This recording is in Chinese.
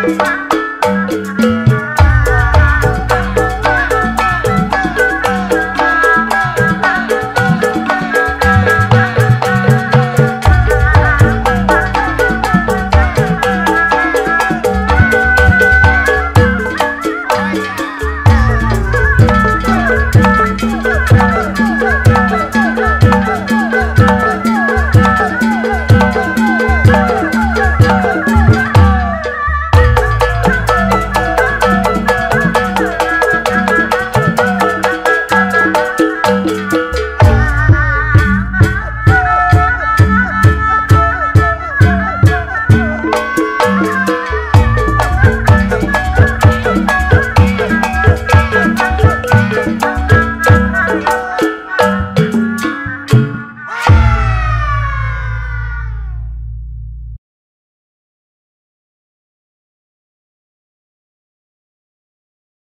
감.